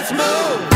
Let's move!